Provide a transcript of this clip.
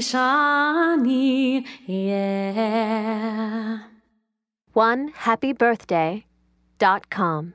Shani, yeah. One happy birthday dot com.